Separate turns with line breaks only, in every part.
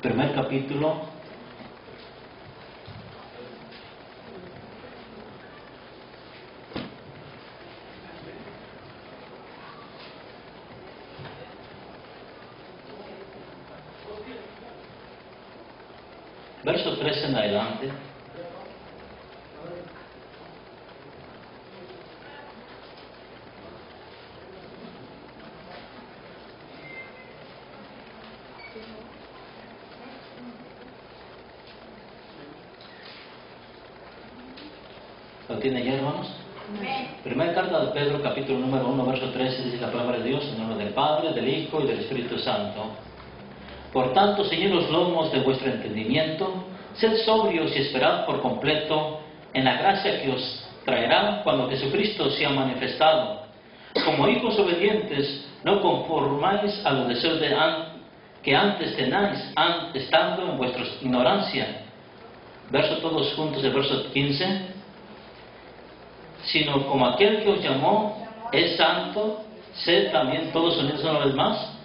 primer capítulo. Verso 13 en adelante. ¿Lo tiene ya, hermanos? Primera carta de Pedro, capítulo número 1, verso 13, dice la palabra de Dios en nombre del Padre, del Hijo y del Espíritu Santo. Por tanto, ceñid los lomos de vuestro entendimiento, sed sobrios y esperad por completo en la gracia que os traerá cuando Jesucristo sea manifestado. Como hijos obedientes, no conformáis a los deseos de an que antes tenáis, an estando en vuestra ignorancia. Verso todos juntos, el verso 15 sino como aquel que os llamó es santo, sed también todos unidos una vez más,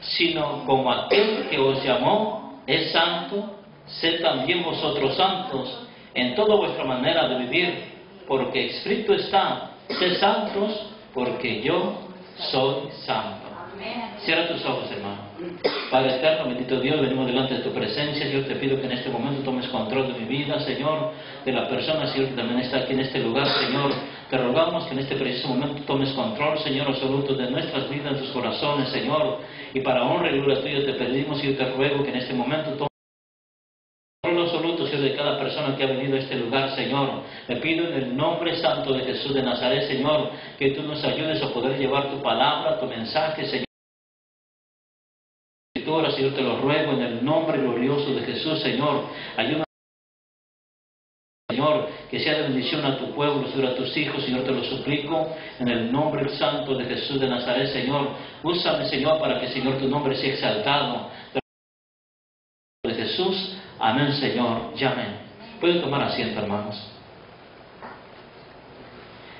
sino como aquel que os llamó es santo, sed también vosotros santos en toda vuestra manera de vivir, porque escrito está, sed santos, porque yo soy santo. Cierra tus ojos. Padre eterno, bendito Dios, venimos delante de tu presencia. Yo te pido que en este momento tomes control de mi vida, Señor, de la persona, Señor, que también está aquí en este lugar, Señor. Te rogamos que en este preciso momento tomes control, Señor, absoluto de nuestras vidas, de tus corazones, Señor. Y para honra y gloria tuya te pedimos y te ruego que en este momento tomes absoluto, Señor, de cada persona que ha venido a este lugar, Señor. Me pido en el nombre santo de Jesús de Nazaret, Señor, que tú nos ayudes a poder llevar tu palabra, tu mensaje, Señor. Señor, te lo ruego en el nombre glorioso de Jesús, Señor. Ayúdame, Señor, que sea de bendición a tu pueblo, Señor, a tus hijos, Señor, te lo suplico en el nombre santo de Jesús de Nazaret, Señor. Úsame, Señor, para que, Señor, tu nombre sea exaltado. De Jesús, amén, Señor, llamen. Pueden tomar asiento, hermanos.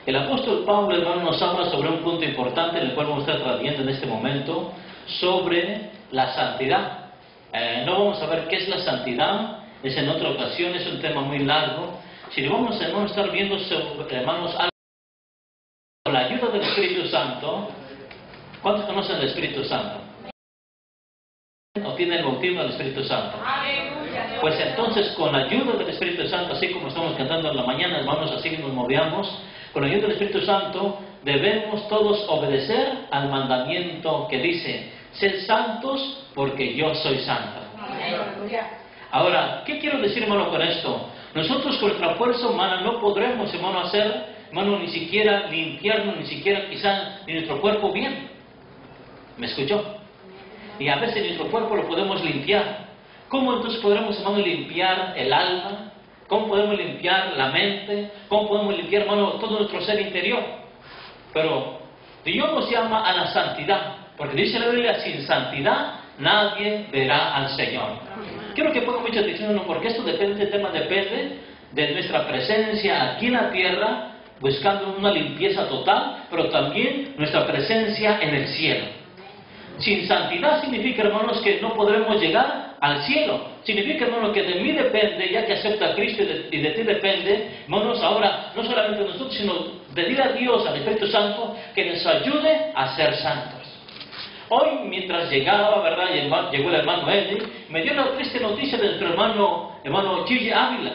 El apóstol Pablo, hermano, nos habla sobre un punto importante en el cual vamos a estar tratando en este momento, sobre la santidad. Eh, no vamos a ver qué es la santidad, es en otra ocasión, es un tema muy largo. Si vamos a estar viendo, hermanos, con la ayuda del Espíritu Santo, ¿cuántos conocen el Espíritu Santo? ¿O tienen el bautismo del Espíritu Santo? Pues entonces, con la ayuda del Espíritu Santo, así como estamos cantando en la mañana, hermanos, así que nos movíamos, con la ayuda del Espíritu Santo, debemos todos obedecer al mandamiento que dice, sed santos porque yo soy santo. Ahora, ¿qué quiero decir, hermano, con esto? Nosotros con nuestra fuerza humana no podremos, hermano, hacer, hermano, ni siquiera limpiarnos, ni siquiera quizá ni nuestro cuerpo bien. ¿Me escuchó? Y a veces nuestro cuerpo lo podemos limpiar. ¿Cómo entonces podremos, hermano, limpiar el alma? ¿Cómo podemos limpiar la mente? ¿Cómo podemos limpiar, hermano, todo nuestro ser interior? Pero Dios nos llama a la santidad, porque dice la Biblia, sin santidad nadie verá al Señor. Quiero que ponga mucha atención, porque esto depende, este tema depende de nuestra presencia aquí en la tierra, buscando una limpieza total, pero también nuestra presencia en el cielo. Sin santidad significa, hermanos, que no podremos llegar al cielo. Significa, hermanos, que de mí depende, ya que acepta a Cristo y de, y de ti depende, hermanos, ahora no solamente de nosotros, sino pedir a Dios, al Espíritu Santo, que nos ayude a ser santos. Hoy, mientras llegaba, ¿verdad? Llegó el hermano Eddie, me dio la triste noticia de nuestro hermano, hermano Gigi Ávila.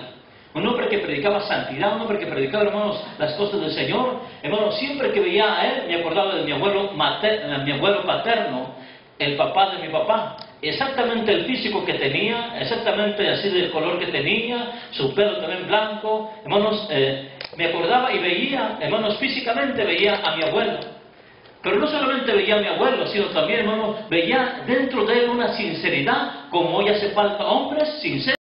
Un hombre que predicaba santidad, un hombre que predicaba, hermanos, las cosas del Señor. Hermano, siempre que veía a él, me acordaba de mi abuelo, mater, mi abuelo paterno, el papá de mi papá. Exactamente el físico que tenía, exactamente así del color que tenía, su pelo también blanco. Hermanos, eh, me acordaba y veía, hermanos, físicamente veía a mi abuelo. Pero no solamente veía a mi abuelo, sino también, hermano, veía dentro de él una sinceridad, como hoy hace falta hombres sinceros.